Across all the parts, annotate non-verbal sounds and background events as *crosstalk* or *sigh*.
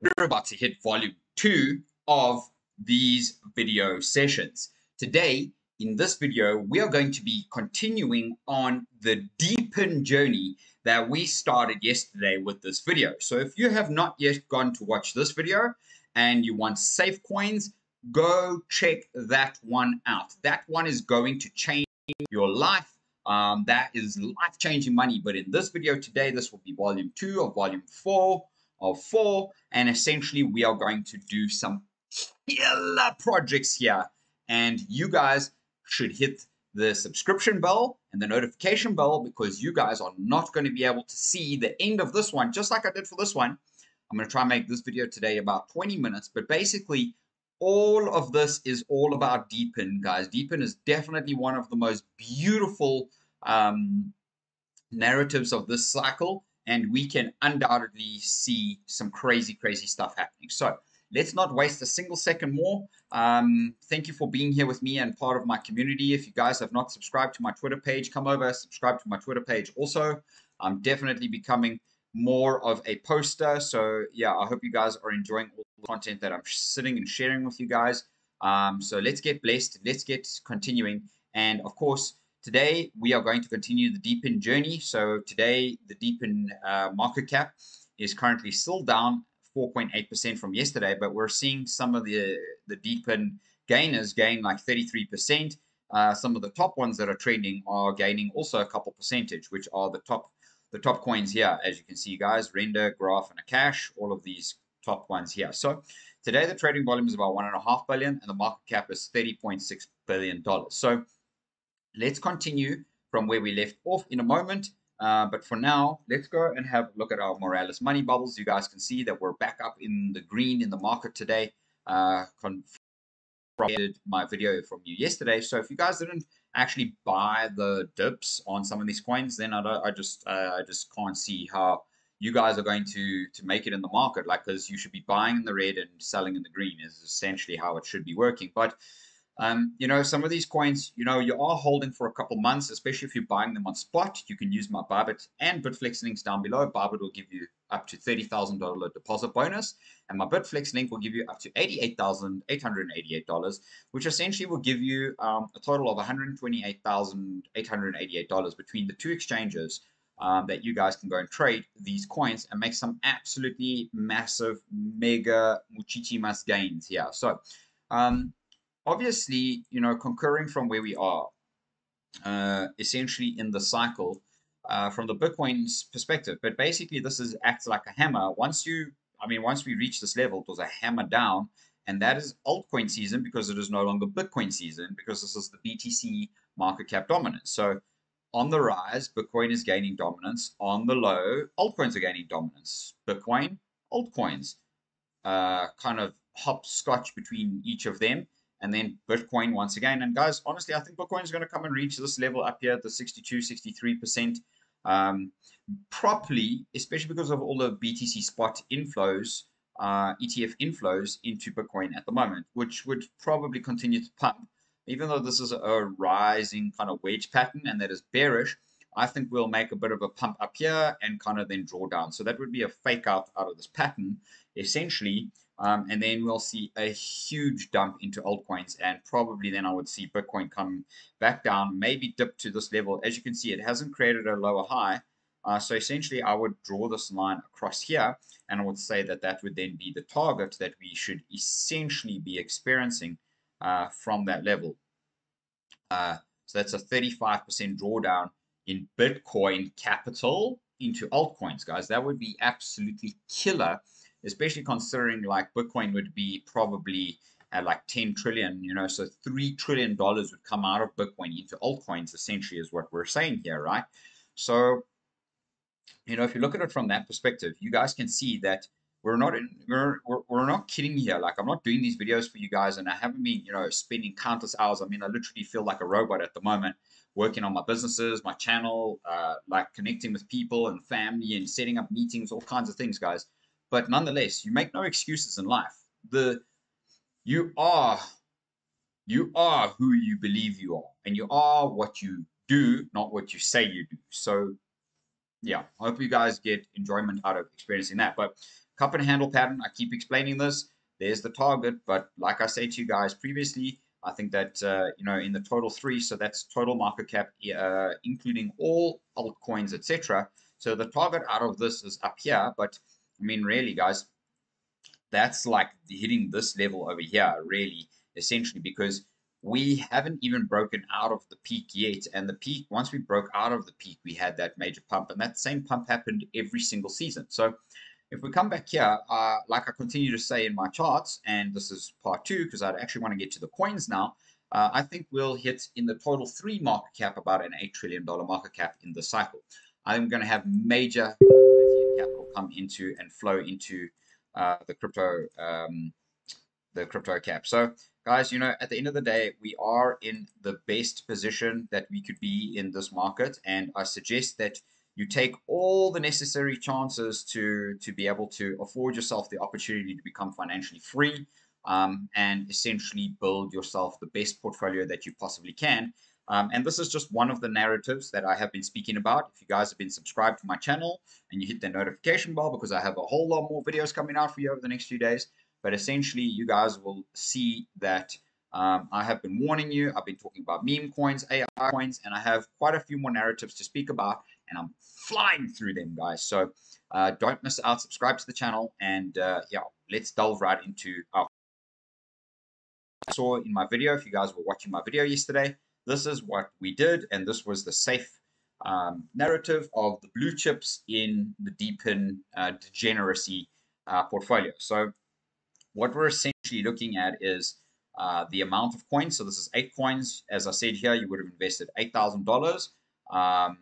we're about to hit volume two of these video sessions. Today, in this video, we are going to be continuing on the DePIN journey that we started yesterday with this video. So if you have not yet gone to watch this video and you want safe coins, go check that one out. That one is going to change your life. Um, that is life-changing money. But in this video today, this will be volume two of volume four of four. And essentially, we are going to do some killer projects here. And you guys should hit the subscription bell and the notification bell because you guys are not going to be able to see the end of this one, just like I did for this one. I'm going to try and make this video today about 20 minutes, but basically all of this is all about DePIN, guys. DePIN is definitely one of the most beautiful um, narratives of this cycle and we can undoubtedly see some crazy, crazy stuff happening. So let's not waste a single second more. Um, thank you for being here with me and part of my community. If you guys have not subscribed to my Twitter page, come over, subscribe to my Twitter page also. I'm definitely becoming more of a poster. So yeah, I hope you guys are enjoying all the content that I'm sitting and sharing with you guys. Um, so let's get blessed. Let's get continuing. And of course, Today, we are going to continue the DePIN journey. So today, the DePIN uh, market cap is currently still down 4.8% from yesterday, but we're seeing some of the, the DePIN gainers gain like 33%. Uh, some of the top ones that are trending are gaining also a couple percentage, which are the top the top coins here, as you can see, guys, Render, Graph, and Akash, all of these top ones here. So today the trading volume is about one and a half billion, and the market cap is 30.6 billion dollars. So let's continue from where we left off in a moment. Uh, but for now, let's go and have a look at our Moralis money bubbles. You guys can see that we're back up in the green in the market today. Uh, my video from you yesterday. So if you guys didn't actually buy the dips on some of these coins, then I, don't, I just uh, I just can't see how you guys are going to to make it in the market. Like because you should be buying in the red and selling in the green is essentially how it should be working. But um, you know, some of these coins, you know, you are holding for a couple months, especially if you're buying them on spot. You can use my Bybit and Bitflex links down below. Bybit will give you up to $30,000 deposit bonus, and my Bitflex link will give you up to $88,888, which essentially will give you um, a total of $128,888 between the two exchanges um, that you guys can go and trade these coins and make some absolutely massive, mega, muchichimas gains here. So, um, obviously, you know, concurring from where we are, uh, essentially in the cycle, uh, from the Bitcoin's perspective. But basically, this is acts like a hammer. Once you, I mean, once we reach this level, it was a hammer down, and that is altcoin season because it is no longer Bitcoin season because this is the BTC market cap dominance. So on the rise, Bitcoin is gaining dominance. On the low, altcoins are gaining dominance. Bitcoin, altcoins, uh, kind of hopscotch between each of them and then Bitcoin once again. And guys, honestly, I think Bitcoin is going to come and reach this level up here at the 62, 63% um, properly, especially because of all the BTC spot inflows, uh, ETF inflows into Bitcoin at the moment, which would probably continue to pump. Even though this is a rising kind of wedge pattern and that is bearish, I think we'll make a bit of a pump up here and kind of then draw down. So that would be a fake out out of this pattern, essentially. Um, and then we'll see a huge dump into altcoins and probably then I would see Bitcoin come back down, maybe dip to this level. As you can see, it hasn't created a lower high. Uh, so essentially, I would draw this line across here, and I would say that that would then be the target that we should essentially be experiencing uh, from that level. Uh, so that's a 35% drawdown in Bitcoin capital into altcoins, guys. That would be absolutely killer especially considering like Bitcoin would be probably at like 10 trillion, you know, so 3 trillion dollars would come out of Bitcoin into altcoins, essentially, is what we're saying here, right? So, you know, if you look at it from that perspective, you guys can see that we're not in, we're, we're, we're not kidding here. Like, I'm not doing these videos for you guys, and I haven't been, you know, spending countless hours. I mean, I literally feel like a robot at the moment working on my businesses, my channel, uh, like connecting with people and family and setting up meetings, all kinds of things, guys. But nonetheless, you make no excuses in life. The you are you are who you believe you are, and you are what you do, not what you say you do. So yeah, I hope you guys get enjoyment out of experiencing that. But cup and handle pattern. I keep explaining this. There's the target, but like I said to you guys previously, I think that uh, you know in the total three, so that's total market cap, uh, including all altcoins, etc. So the target out of this is up here, but I mean, really, guys, that's like hitting this level over here, really, essentially, because we haven't even broken out of the peak yet. And the peak, once we broke out of the peak, we had that major pump, and that same pump happened every single season. So if we come back here, uh, like I continue to say in my charts, and this is part two because I actually want to get to the coins now. Uh, I think we'll hit in the total three market cap about an $8 trillion market cap in the cycle. I'm going to have major capital come into and flow into uh, the crypto um, the crypto cap. So guys, you know, at the end of the day, we are in the best position that we could be in this market. And I suggest that you take all the necessary chances to, to be able to afford yourself the opportunity to become financially free um, and essentially build yourself the best portfolio that you possibly can. Um, and this is just one of the narratives that I have been speaking about. If you guys have been subscribed to my channel and you hit the notification bell because I have a whole lot more videos coming out for you over the next few days, but essentially, you guys will see that um, I have been warning you. I've been talking about meme coins, AI coins, and I have quite a few more narratives to speak about, and I'm flying through them, guys. So uh, don't miss out. Subscribe to the channel, and uh, yeah, let's delve right into our. I saw in my video, if you guys were watching my video yesterday, this is what we did, and this was the safe um, narrative of the blue chips in the DePIN uh, degeneracy uh, portfolio. So what we're essentially looking at is uh, the amount of coins. So this is eight coins. As I said here, you would have invested $8,000. Um,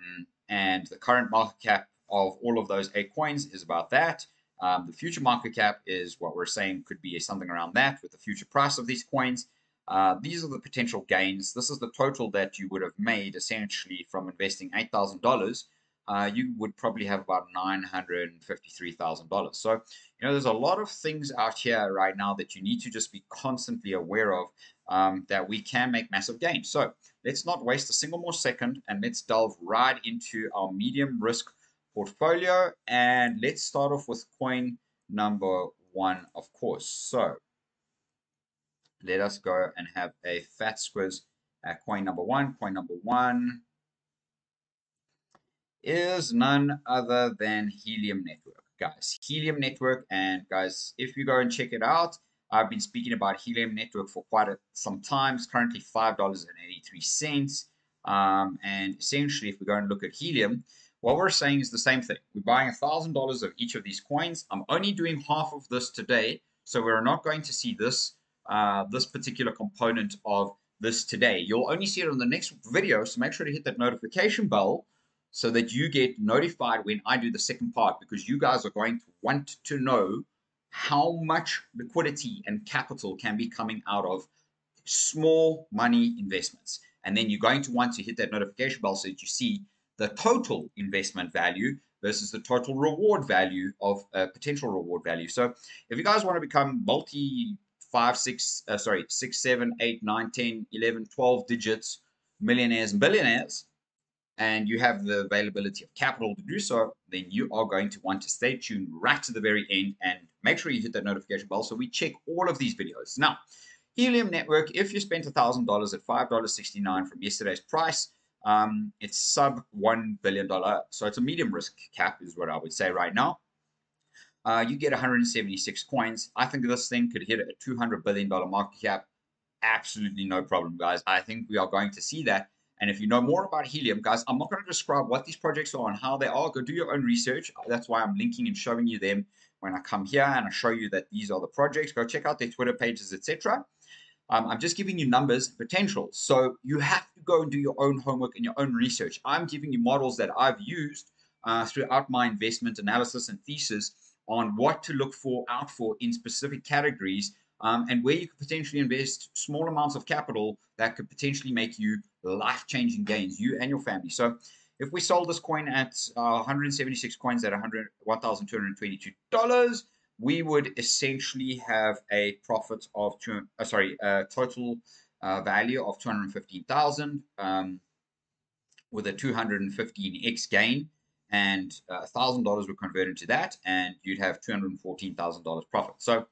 and the current market cap of all of those eight coins is about that. Um, the future market cap is what we're saying could be something around that with the future price of these coins. Uh, these are the potential gains. This is the total that you would have made essentially from investing $8,000 uh, you would probably have about $953,000. So, you know, there's a lot of things out here right now that you need to just be constantly aware of um, that we can make massive gains. So let's not waste a single more second and let's delve right into our medium risk portfolio. And let's start off with coin number one, of course. So let us go and have a fat squiz at coin number one. Coin number one is none other than Helium Network, guys. Helium Network, and guys, if you go and check it out, I've been speaking about Helium Network for quite a, some time. It's currently $5.83. Um, and essentially, if we go and look at Helium, what we're saying is the same thing. We're buying $1,000 of each of these coins. I'm only doing half of this today, so we're not going to see this, uh, this particular component of this today. You'll only see it on the next video, so make sure to hit that notification bell so that you get notified when I do the second part because you guys are going to want to know how much liquidity and capital can be coming out of small money investments. And then you're going to want to hit that notification bell so that you see the total investment value versus the total reward value of uh, potential reward value. So if you guys want to become multi five, six, uh, sorry, six, seven, eight, nine, 10, 11, 12 digits millionaires and billionaires, and you have the availability of capital to do so, then you are going to want to stay tuned right to the very end and make sure you hit that notification bell so we check all of these videos. Now, Helium Network, if you spent $1,000 at $5.69 from yesterday's price, um, it's sub $1 billion. So it's a medium risk cap is what I would say right now. Uh, you get 176 coins. I think this thing could hit a $200 billion market cap. Absolutely no problem, guys. I think we are going to see that and if you know more about helium, guys, I'm not going to describe what these projects are and how they are. Go do your own research. That's why I'm linking and showing you them when I come here and I show you that these are the projects. Go check out their Twitter pages, etc. Um, I'm just giving you numbers, and potential. So you have to go and do your own homework and your own research. I'm giving you models that I've used uh, throughout my investment analysis and thesis on what to look for, out for in specific categories um, and where you could potentially invest small amounts of capital that could potentially make you life-changing gains, you and your family. So if we sold this coin at uh, 176 coins at $1,222, we would essentially have a profit of two, uh, sorry, a total uh, value of 215,000 um, with a 215x gain. And uh, $1,000 would convert into that, and you'd have $214,000 profit. So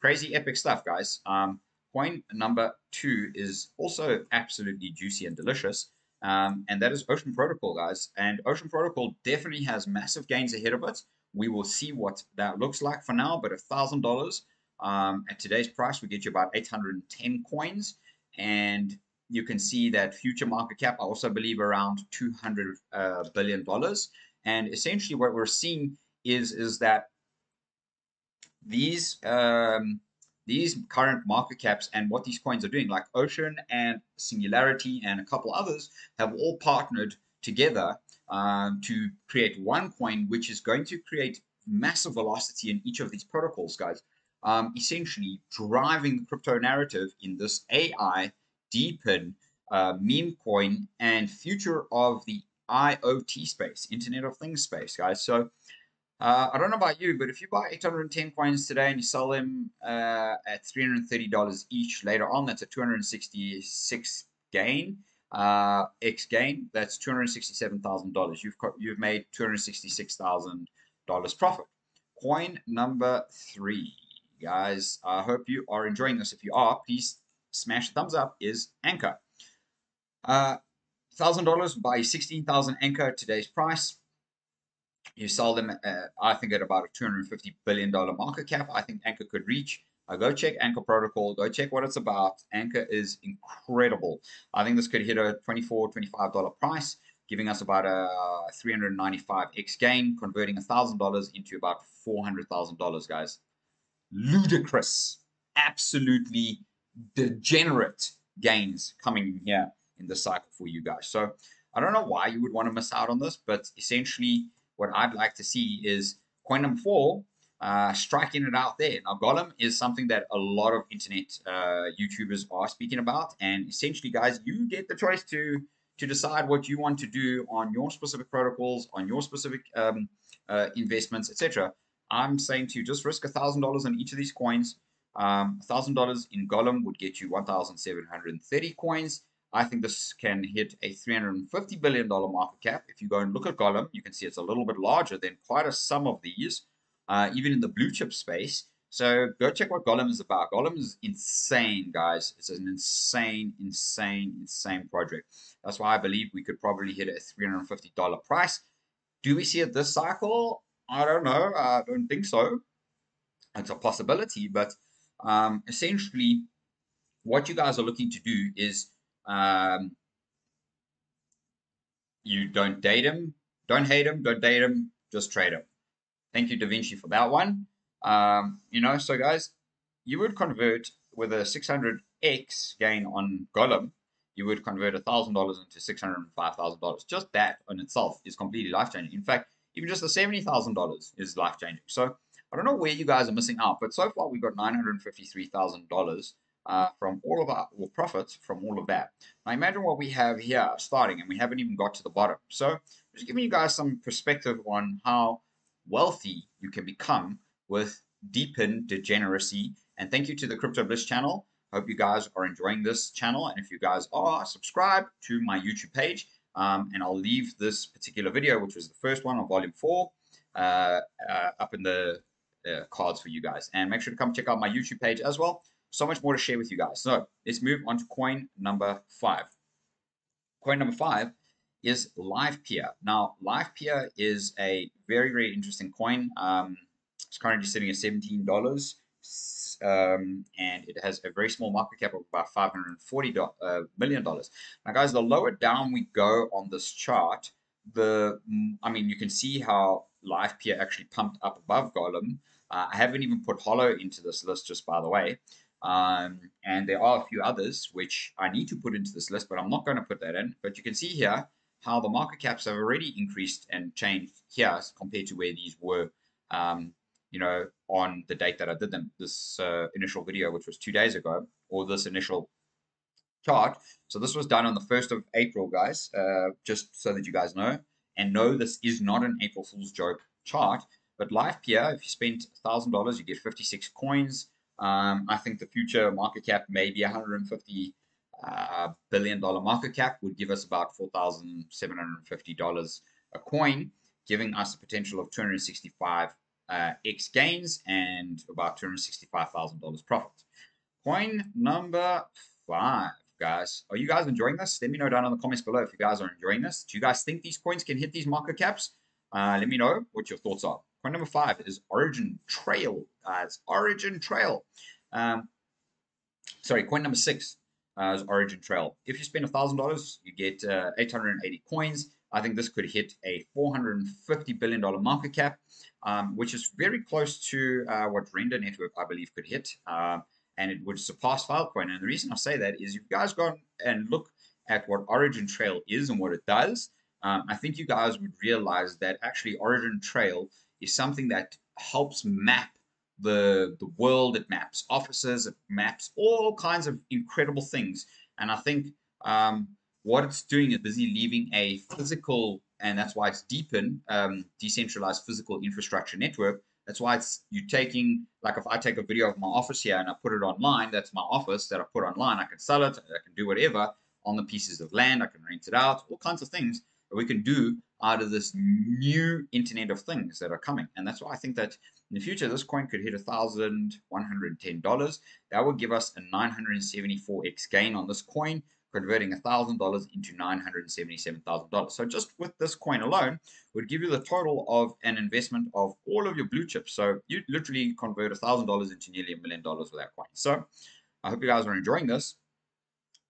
crazy epic stuff, guys. Um, coin number two is also absolutely juicy and delicious. Um, and that is Ocean Protocol, guys. And Ocean Protocol definitely has massive gains ahead of it. We will see what that looks like for now, but $1,000 um, at today's price, we get you about 810 coins. And you can see that future market cap, I also believe around 200 uh, billion dollars. And essentially what we're seeing is, is that these um, these current market caps and what these coins are doing, like Ocean and Singularity and a couple others, have all partnered together um, to create one coin, which is going to create massive velocity in each of these protocols, guys. Um, essentially driving the crypto narrative in this AI DePIN uh, meme coin and future of the IoT space, Internet of Things space, guys. So uh, I don't know about you, but if you buy 810 coins today and you sell them uh, at $330 each later on, that's a 266 gain, uh, X gain. That's $267,000. You've got, you've made $266,000 profit. Coin number three, guys. I hope you are enjoying this. If you are, please smash thumbs up. Is Ankr. Uh, $1,000 buy 16,000 Ankr today's price. You sell them, uh, I think, at about a $250 billion market cap. I think Ankr could reach. Uh, go check Ankr Protocol. Go check what it's about. Ankr is incredible. I think this could hit a $24, $25 price, giving us about a 395x gain, converting $1,000 into about $400,000, guys. Ludicrous. Absolutely degenerate gains coming in here in the cycle for you guys. So I don't know why you would want to miss out on this, but essentially what I'd like to see is coin number four, uh, striking it out there. Now, Golem is something that a lot of internet uh, YouTubers are speaking about, and essentially, guys, you get the choice to to decide what you want to do on your specific protocols, on your specific um, uh, investments, etc. I'm saying to you, just risk a thousand dollars on each of these coins. Um, thousand dollars in Golem would get you 1,730 coins. I think this can hit a $350 billion market cap. If you go and look at Golem, you can see it's a little bit larger than quite a sum of these, uh, even in the blue chip space. So go check what Golem is about. Golem is insane, guys. It's an insane, insane, insane project. That's why I believe we could probably hit a $350 price. Do we see it this cycle? I don't know. I don't think so. It's a possibility, but um, essentially, what you guys are looking to do is um, you don't date him, don't hate him, don't date him, just trade him. Thank you, Da Vinci, for that one. Um, you know, so guys, you would convert with a 600x gain on Golem, you would convert $1,000 into $605,000. Just that on itself is completely life changing. In fact, even just the $70,000 is life changing. So I don't know where you guys are missing out, but so far we've got $953,000 uh, from all of our profits from all of that. Now imagine what we have here starting and we haven't even got to the bottom. So just giving you guys some perspective on how wealthy you can become with deepened degeneracy. And thank you to the Crypto Bliss channel. Hope you guys are enjoying this channel. And if you guys are, subscribe to my YouTube page. Um, and I'll leave this particular video, which was the first one on volume four, uh, uh, up in the uh, cards for you guys. And make sure to come check out my YouTube page as well so much more to share with you guys. So let's move on to coin number five. Coin number five is LivePeer. Now, LivePeer is a very, very interesting coin. Um, it's currently sitting at $17. Um, and it has a very small market cap of about $540 uh, million. Now, guys, the lower down we go on this chart, the I mean, you can see how LivePeer actually pumped up above Golem. Uh, I haven't even put Holo into this list, just by the way. Um, and there are a few others which I need to put into this list, but I'm not going to put that in. But you can see here how the market caps have already increased and changed here compared to where these were, um, you know, on the date that I did them, this uh, initial video, which was two days ago, or this initial chart. So this was done on the 1st of April, guys, uh, just so that you guys know. And no, this is not an April Fool's joke chart, but LivePeer, if you spent $1,000, you get 56 coins. Um, I think the future market cap may be 150 uh, billion dollar market cap would give us about $4,750 a coin. giving us a potential of 265 uh, X gains and about $265,000 profit. Coin number five, guys. Are you guys enjoying this? Let me know down in the comments below if you guys are enjoying this. Do you guys think these coins can hit these market caps? Uh, let me know what your thoughts are. Coin number five is Origin Trail, guys. Origin Trail. Um, sorry, coin number six uh, is Origin Trail. If you spend $1,000, you get uh, 880 coins. I think this could hit a $450 billion market cap, um, which is very close to uh, what Render Network, I believe, could hit. Um, and it would surpass Filecoin. And the reason I say that is if you guys go and look at what Origin Trail is and what it does, um, I think you guys would realize that actually Origin Trail is something that helps map the the world. It maps offices. It maps all kinds of incredible things. And I think um, what it's doing is busy leaving a physical, and that's why it's DePIN um, decentralized physical infrastructure network. That's why it's you taking like if I take a video of my office here and I put it online, that's my office that I put online. I can sell it. I can do whatever on the pieces of land. I can rent it out. All kinds of things we can do out of this new Internet of Things that are coming. And that's why I think that in the future, this coin could hit a $1,110. That would give us a 974x gain on this coin, converting a $1,000 into $977,000. So just with this coin alone, would give you the total of an investment of all of your blue chips. So you literally convert a $1,000 into nearly a million dollars with that coin. So I hope you guys are enjoying this.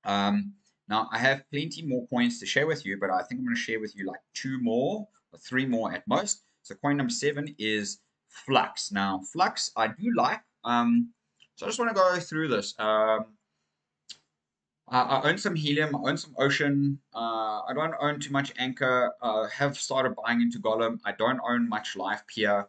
Um, now, I have plenty more coins to share with you, but I think I'm going to share with you like two more or three more at most. So coin number seven is Flux. Now, Flux I do like. Um, so I just want to go through this. Um, I, I own some helium, I own some ocean. Uh, I don't own too much Ankr. Uh, have started buying into Golem. I don't own much LivePeer.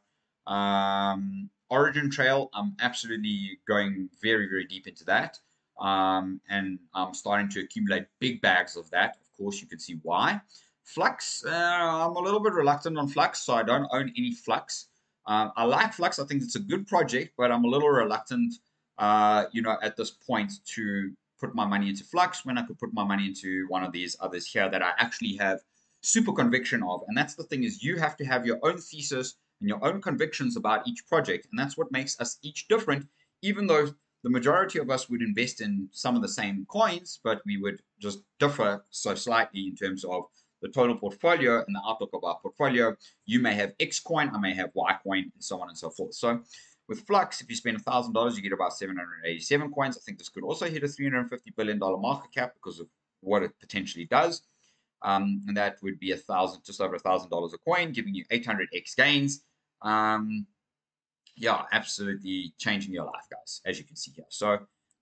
Um, Origin Trail, I'm absolutely going very, very deep into that. Um, and I'm starting to accumulate big bags of that. Of course, you can see why. Flux, uh, I'm a little bit reluctant on Flux, so I don't own any Flux. Um, I like Flux. I think it's a good project, but I'm a little reluctant, uh, you know, at this point to put my money into Flux when I could put my money into one of these others here that I actually have super conviction of. And that's the thing is you have to have your own thesis and your own convictions about each project. And that's what makes us each different, even though the majority of us would invest in some of the same coins, but we would just differ so slightly in terms of the total portfolio and the outlook of our portfolio. You may have X coin, I may have Y coin, and so on and so forth. So with Flux, if you spend $1,000, you get about 787 coins. I think this could also hit a $350 billion market cap because of what it potentially does. Um, and that would be a thousand, just over a thousand dollars a coin, giving you 800x gains. Um, yeah, absolutely changing your life, guys, as you can see here. So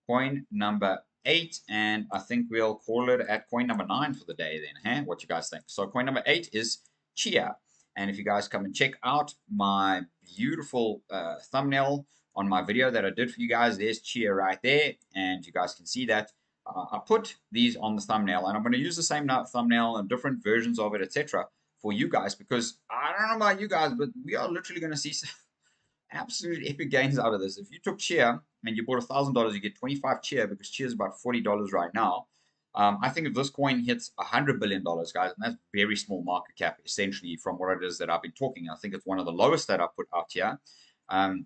coin number eight, and I think we'll call it at coin number nine for the day then, huh? What you guys think? So coin number eight is Chia. And if you guys come and check out my beautiful uh, thumbnail on my video that I did for you guys, there's Chia right there, and you guys can see that. Uh, I put these on the thumbnail, and I'm going to use the same thumbnail and different versions of it, etc., for you guys because I don't know about you guys, but we are literally going to see *laughs* absolute epic gains out of this. If you took Chia and you bought a thousand dollars, you get 25 Chia because Chia is about $40 right now. Um, I think if this coin hits a hundred billion dollars, guys, and that's very small market cap, essentially from what it is that I've been talking. I think it's one of the lowest that I put out here. Um,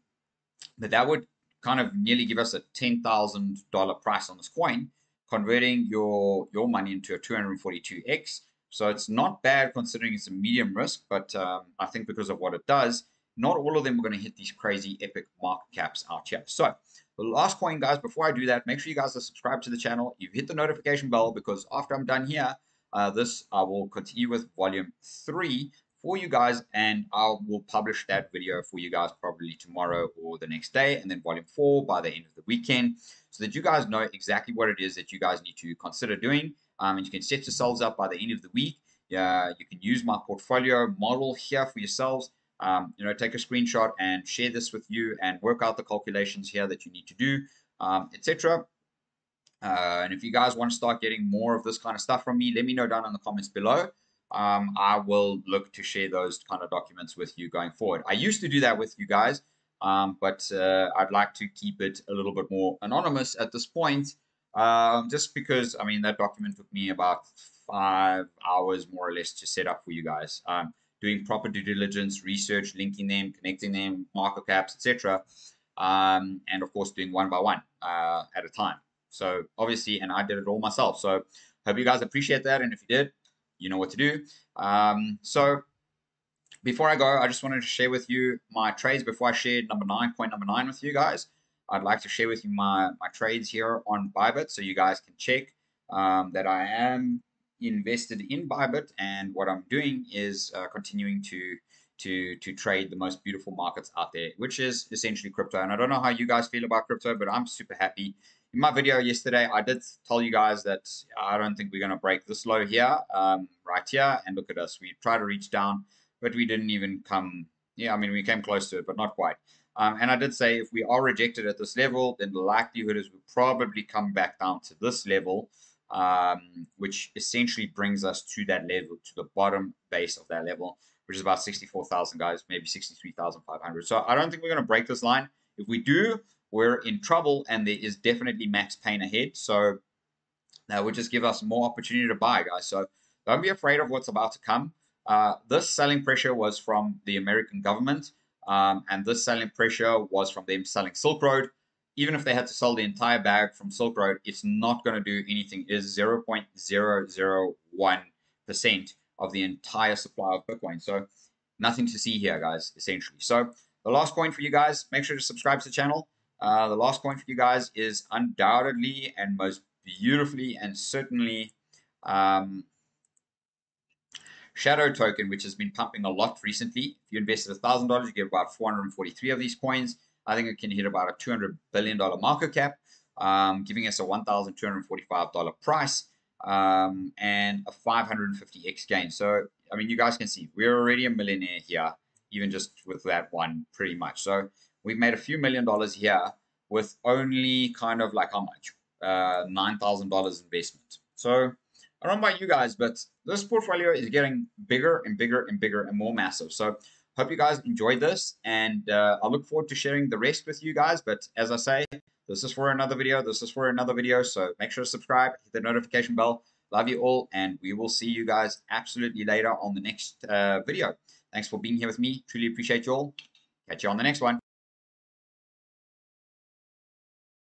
but that would kind of nearly give us a ten thousand dollar price on this coin, converting your your money into a 242x. So it's not bad considering it's a medium risk, but um, I think because of what it does, not all of them are going to hit these crazy epic market caps out here. So the last coin, guys, before I do that, make sure you guys are subscribed to the channel. You've hit the notification bell because after I'm done here, uh, this I will continue with volume three for you guys and I will publish that video for you guys probably tomorrow or the next day and then volume four by the end of the weekend so that you guys know exactly what it is that you guys need to consider doing um, and you can set yourselves up by the end of the week yeah, you can use my portfolio model here for yourselves um, you know, take a screenshot and share this with you and work out the calculations here that you need to do, um, etc. Uh, and if you guys want to start getting more of this kind of stuff from me, let me know down in the comments below. Um, I will look to share those kind of documents with you going forward. I used to do that with you guys, um, but uh, I'd like to keep it a little bit more anonymous at this point, um, just because, I mean, that document took me about five hours more or less to set up for you guys. Doing proper due diligence, research, linking them, connecting them, market caps, etc. Um, and of course, doing one by one uh, at a time. So obviously, and I did it all myself. So hope you guys appreciate that. And if you did, you know what to do. Um, so before I go, I just wanted to share with you my trades before I shared number nine, point number nine with you guys. I'd like to share with you my, my trades here on Bybit so you guys can check um, that I am invested in Bybit and what I'm doing is uh, continuing to to to trade the most beautiful markets out there, which is essentially crypto. And I don't know how you guys feel about crypto, but I'm super happy. In my video yesterday, I did tell you guys that I don't think we're going to break this low here, um, right here. And look at us. We tried to reach down, but we didn't even come. Yeah, I mean, we came close to it, but not quite. Um, and I did say if we are rejected at this level, then the likelihood is we'll probably come back down to this level, um, which essentially brings us to that level, to the bottom base of that level, which is about 64,000 guys, maybe 63,500. So I don't think we're going to break this line. If we do, we're in trouble and there is definitely max pain ahead. So that would just give us more opportunity to buy, guys. So don't be afraid of what's about to come. Uh, this selling pressure was from the American government. Um, and this selling pressure was from them selling Silk Road. Even if they had to sell the entire bag from Silk Road, it's not going to do anything. It is 0.001% of the entire supply of Bitcoin. So nothing to see here, guys, essentially. So the last point for you guys, make sure to subscribe to the channel. Uh, the last point for you guys is undoubtedly and most beautifully and certainly um, Shadow token, which has been pumping a lot recently. If you invested $1,000, you get about 443 of these coins. I think it can hit about a $200 billion market cap, um, giving us a $1,245 price um, and a 550x gain. So, I mean, you guys can see we're already a millionaire here, even just with that one, pretty much. So, we've made a few million dollars here with only kind of like how much? Uh, $9,000 investment. So, I don't know about you guys, but this portfolio is getting bigger and bigger and bigger and more massive. So hope you guys enjoyed this and uh, I look forward to sharing the rest with you guys. But as I say, this is for another video. This is for another video. So make sure to subscribe, hit the notification bell. Love you all. And we will see you guys absolutely later on the next uh, video. Thanks for being here with me. Truly appreciate you all. Catch you on the next one.